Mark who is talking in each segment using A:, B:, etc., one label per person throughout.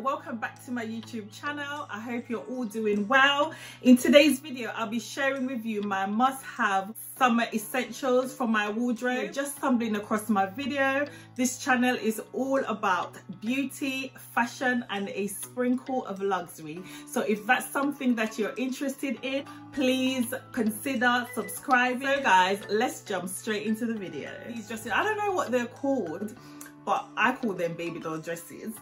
A: welcome back to my youtube channel. I hope you're all doing well. In today's video i'll be sharing with you my must-have summer essentials from my wardrobe. Just stumbling across my video this channel is all about beauty fashion and a sprinkle of luxury. So if that's something that you're interested in please consider subscribing. So guys let's jump straight into the video. These dresses i don't know what they're called but i call them baby doll dresses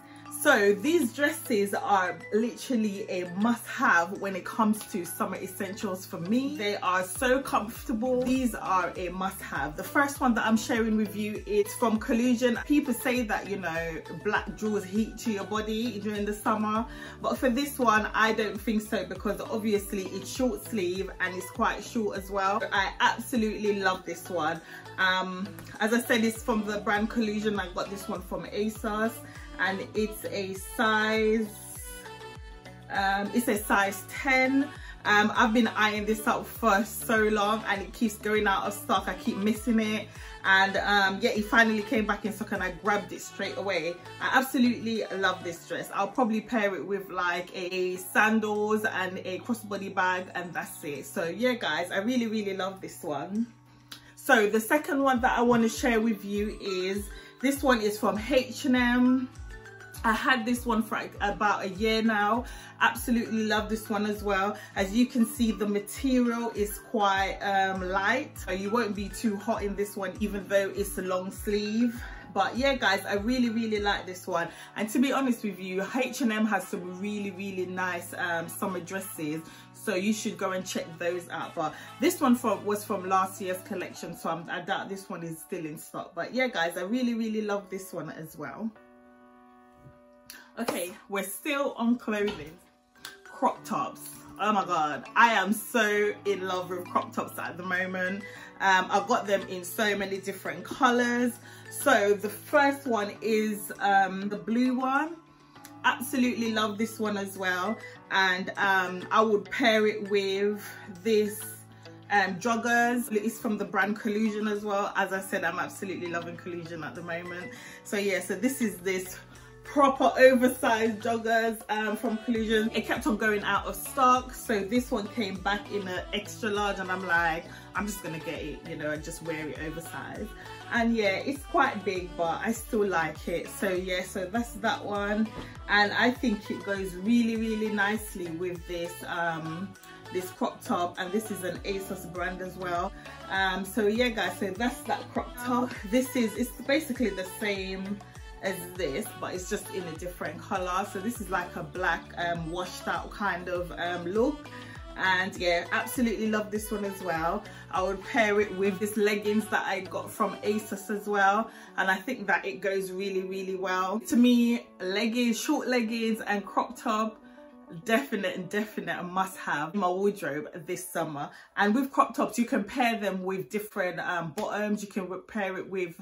A: so these dresses are literally a must-have when it comes to summer essentials for me. They are so comfortable. These are a must-have. The first one that I'm sharing with you is from Collusion. People say that, you know, black draws heat to your body during the summer. But for this one, I don't think so because obviously it's short sleeve and it's quite short as well. I absolutely love this one. Um, as I said, it's from the brand Collusion. I got this one from ASOS and it's a size um, it's a size 10 um, I've been eyeing this up for so long and it keeps going out of stock. I keep missing it. And um, yeah it finally came back in stock and I grabbed it straight away. I absolutely love this dress. I'll probably pair it with like a sandals and a crossbody bag and that's it. So yeah guys I really really love this one. So the second one that I want to share with you is this one is from H&M I had this one for about a year now. Absolutely love this one as well. As you can see, the material is quite um, light. So you won't be too hot in this one, even though it's a long sleeve. But yeah, guys, I really, really like this one. And to be honest with you, H&M has some really, really nice um, summer dresses. So you should go and check those out. But this one from, was from last year's collection. So I'm, I doubt this one is still in stock. But yeah, guys, I really, really love this one as well okay we're still on clothing. Crop tops. Oh my god i am so in love with crop tops at the moment. Um, i've got them in so many different colors. So the first one is um, the blue one. Absolutely love this one as well. And um, i would pair it with this um, joggers. It's from the brand collusion as well. As i said i'm absolutely loving collusion at the moment. So yeah so this is this proper oversized joggers um, from Collusion. It kept on going out of stock. So this one came back in an extra large and I'm like, I'm just gonna get it, you know, and just wear it oversized. And yeah, it's quite big, but I still like it. So yeah, so that's that one. And I think it goes really, really nicely with this um, this crop top and this is an ASOS brand as well um, so yeah guys so that's that crop top this is it's basically the same as this but it's just in a different color. So this is like a black um, washed out kind of um, look. And yeah absolutely love this one as well. I would pair it with this leggings that I got from ASOS as well. And I think that it goes really really well. To me leggings short leggings and crop top definite and definite a must have in my wardrobe this summer. And with crop tops you can pair them with different um, bottoms. You can pair it with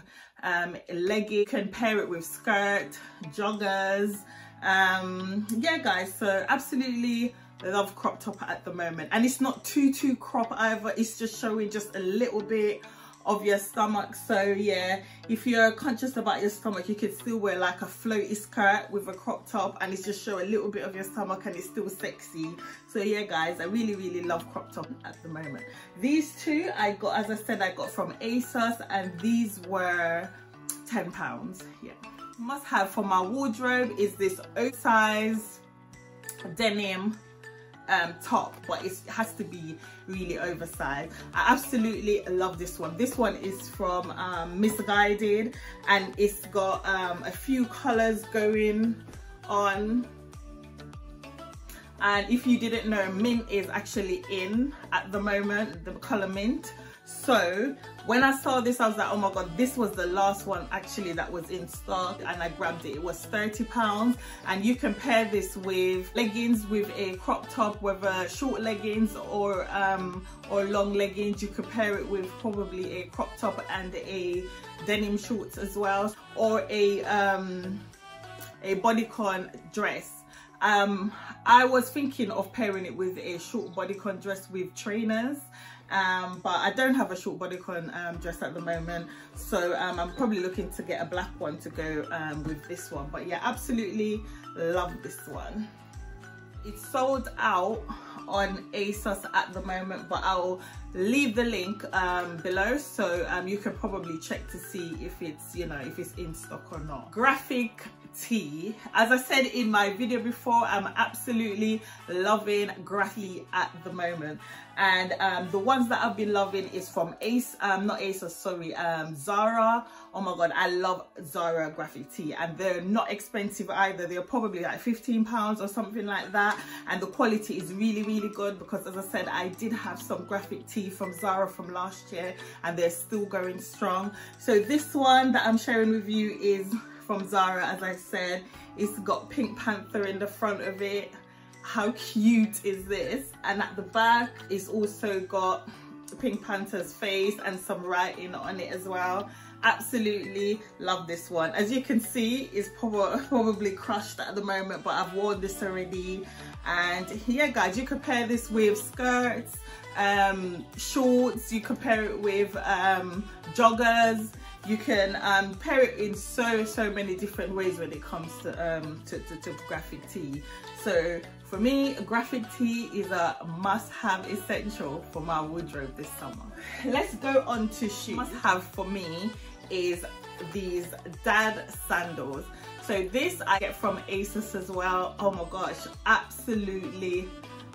A: um, legging can pair it with skirt joggers. Um, yeah guys so absolutely love crop top at the moment. And it's not too too crop either. It's just showing just a little bit of your stomach. So yeah if you're conscious about your stomach you could still wear like a floaty skirt with a crop top and it's just show a little bit of your stomach and it's still sexy. So yeah guys i really really love crop top at the moment. These two i got as i said i got from asos and these were 10 pounds. Yeah. Must have for my wardrobe is this oversized denim um, top but it has to be really oversized. I absolutely love this one. This one is from um, Missguided and it's got um, a few colors going on. And if you didn't know mint is actually in at the moment the color mint so when I saw this, I was like, oh my God, this was the last one actually that was in stock and I grabbed it. It was 30 pounds and you can pair this with leggings with a crop top, whether short leggings or, um, or long leggings. You could pair it with probably a crop top and a denim shorts as well or a, um, a bodycon dress um i was thinking of pairing it with a short bodycon dress with trainers um, but I don't have a short bodycon um, dress at the moment. So um, I'm probably looking to get a black one to go um, with this one. But yeah absolutely love this one. It's sold out on ASOS at the moment but I'll leave the link um, below. So um, you can probably check to see if it's you know if it's in stock or not. Graphic tee as I said in my video before I'm absolutely loving graphic at the moment. And um, the ones that I've been loving is from Ace, um, not Ace, sorry, um, Zara. Oh my God, I love Zara graphic tee and they're not expensive either. They're probably like 15 pounds or something like that. And the quality is really, really good because as I said, I did have some graphic tee from Zara from last year and they're still going strong. So this one that I'm sharing with you is from Zara, as I said. It's got Pink Panther in the front of it how cute is this and at the back it's also got Pink Panther's face and some writing on it as well absolutely love this one as you can see it's probably crushed at the moment but I've worn this already and yeah guys you could pair this with skirts um, shorts you could pair it with um, joggers you can um, pair it in so so many different ways when it comes to um, to, to, to graphic tee so for me, graphic tee is a must-have essential for my wardrobe this summer. Let's go on to shoes. Must-have for me is these dad sandals. So this I get from ASOS as well. Oh my gosh, absolutely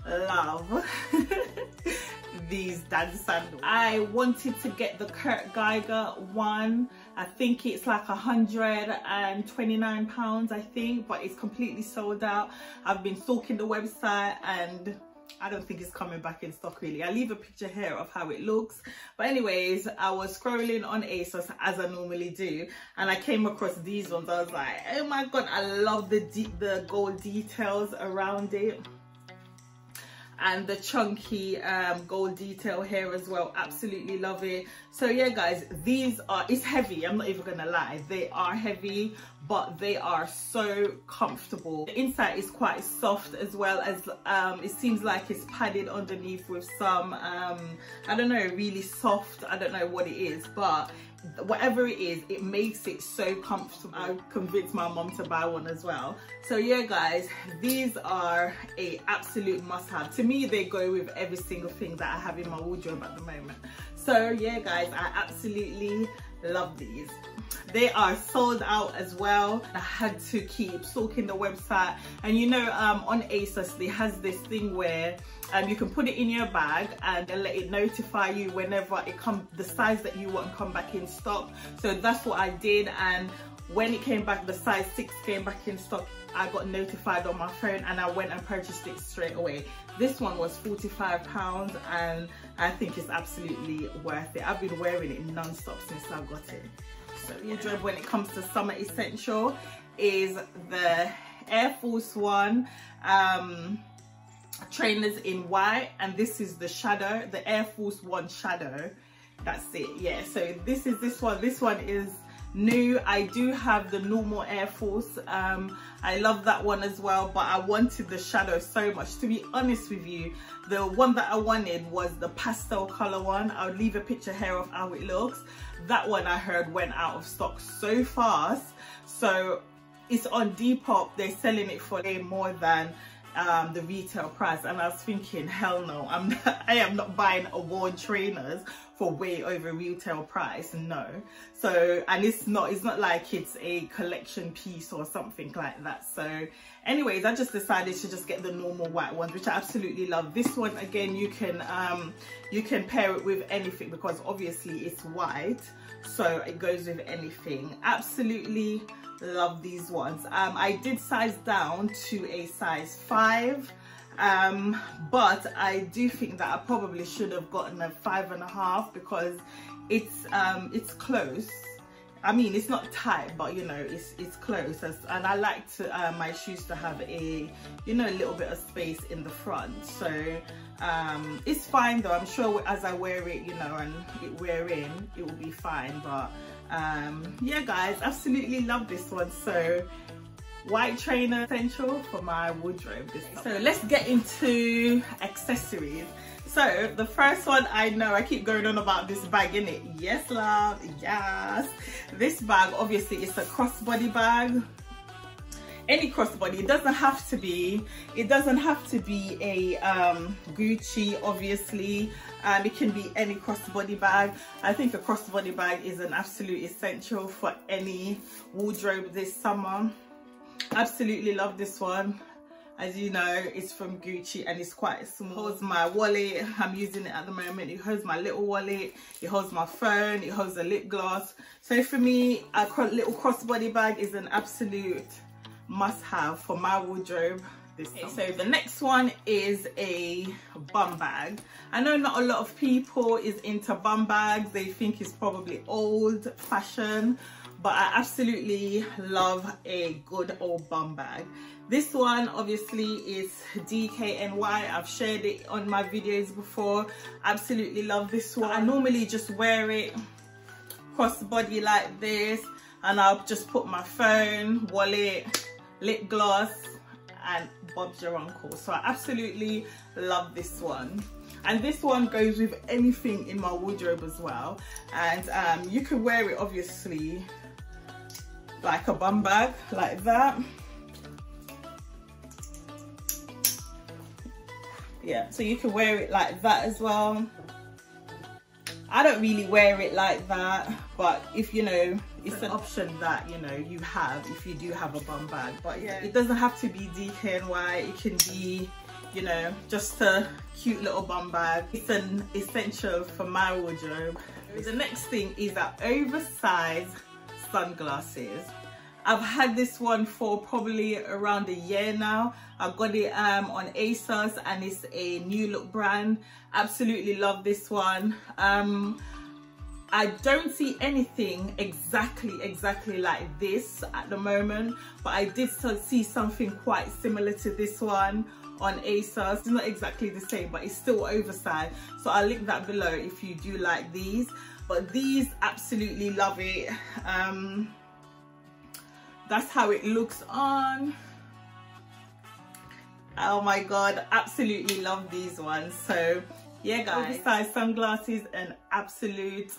A: love these dad sandals. I wanted to get the Kurt Geiger one. I think it's like 129 pounds, I think, but it's completely sold out. I've been stalking the website and I don't think it's coming back in stock really. I leave a picture here of how it looks. But anyways, I was scrolling on ASOS as I normally do. And I came across these ones. I was like, oh my God, I love the, the gold details around it and the chunky um, gold detail here as well. Absolutely love it. So yeah guys these are it's heavy i'm not even gonna lie. They are heavy but they are so comfortable. The inside is quite soft as well as um, it seems like it's padded underneath with some um, i don't know really soft i don't know what it is but whatever it is it makes it so comfortable. I convinced my mom to buy one as well. So yeah guys these are a absolute must-have. To me they go with every single thing that i have in my wardrobe at the moment. So yeah guys i absolutely love these they are sold out as well i had to keep stalking the website and you know um, on asos they has this thing where um, you can put it in your bag and let it notify you whenever it comes the size that you want come back in stock so that's what i did and when it came back the size 6 came back in stock I got notified on my phone and I went and purchased it straight away. This one was 45 pounds and I think it's absolutely worth it. I've been wearing it non-stop since I got it. Wardrobe when it comes to summer essential is the Air Force One um, trainers in white and this is the shadow, the Air Force One shadow. That's it, yeah. So this is this one. This one is new. I do have the normal air force. Um i love that one as well but i wanted the shadow so much. To be honest with you the one that i wanted was the pastel color one. I'll leave a picture here of how it looks. That one i heard went out of stock so fast. So it's on depop. They're selling it for a more than um, the retail price. And I was thinking hell no I'm not, I am not buying award trainers for way over retail price no. So and it's not it's not like it's a collection piece or something like that. So anyways I just decided to just get the normal white ones which I absolutely love. This one again you can um you can pair it with anything because obviously it's white so it goes with anything. Absolutely love these ones. Um i did size down to a size five um but i do think that i probably should have gotten a five and a half because it's um it's close I mean, it's not tight, but you know, it's it's close. And I like to uh, my shoes to have a, you know, a little bit of space in the front. So um, it's fine though. I'm sure as I wear it, you know, and it wear in, it will be fine. But um yeah guys absolutely love this one so white trainer essential for my wardrobe this so let's get into accessories. So the first one I know, I keep going on about this bag in it. Yes, love, yes. This bag, obviously, it's a crossbody bag. Any crossbody it doesn't have to be it doesn't have to be a um, gucci obviously um, it can be any crossbody bag. I think a crossbody bag is an absolute essential for any wardrobe this summer absolutely love this one. As you know it's from gucci and it's quite small. It holds my wallet. I'm using it at the moment. It holds my little wallet. It holds my phone. It holds a lip gloss. So for me a little crossbody bag is an absolute must have for my wardrobe okay, so the next one is a bum bag. I know not a lot of people is into bum bags. They think it's probably old fashioned but i absolutely love a good old bum bag this one obviously is dkny i've shared it on my videos before absolutely love this one i normally just wear it cross body like this and I'll just put my phone, wallet, lip gloss and Bob's Your Uncle. So I absolutely love this one. And this one goes with anything in my wardrobe as well. And um, you can wear it obviously like a bum bag, like that. Yeah, so you can wear it like that as well. I don't really wear it like that, but if you know, it's an option that you know you have if you do have a bum bag. But yeah, it doesn't have to be DKNY. It can be, you know, just a cute little bum bag. It's an essential for my wardrobe. The next thing is that oversized sunglasses. I've had this one for probably around a year now. I got it um, on ASOS and it's a new look brand. Absolutely love this one. Um, I don't see anything exactly, exactly like this at the moment, but I did see something quite similar to this one on ASOS. It's not exactly the same, but it's still oversized. So I'll link that below if you do like these. But these, absolutely love it. Um, that's how it looks on. Oh my god absolutely love these ones. So yeah guys. Oversized sunglasses an absolute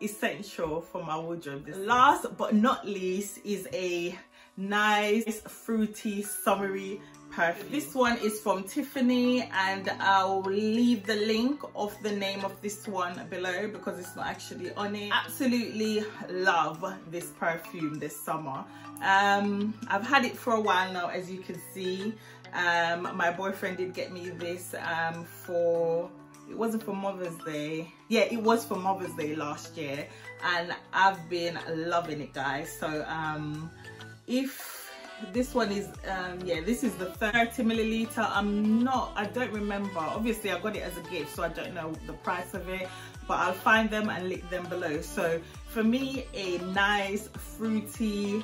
A: essential for my wardrobe this last but not least is a nice fruity summery perfume. This one is from Tiffany and I'll leave the link of the name of this one below because it's not actually on it. Absolutely love this perfume this summer. Um, I've had it for a while now as you can see. Um, my boyfriend did get me this um, for it wasn't for Mother's Day. Yeah, it was for Mother's Day last year and I've been loving it guys. So um, if this one is um yeah this is the 30 milliliter. I'm not i don't remember. Obviously i got it as a gift so i don't know the price of it but i'll find them and link them below. So for me a nice fruity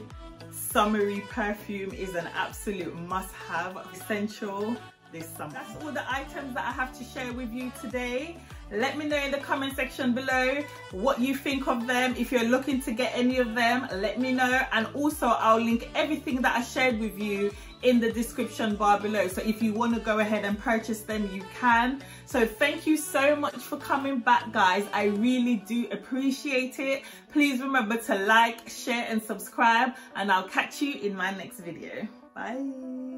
A: summery perfume is an absolute must-have. Essential this summer. That's all the items that i have to share with you today. Let me know in the comment section below what you think of them. If you're looking to get any of them let me know. And also i'll link everything that i shared with you in the description bar below. So if you want to go ahead and purchase them you can. So thank you so much for coming back guys. I really do appreciate it. Please remember to like share and subscribe. And i'll catch you in my next video. Bye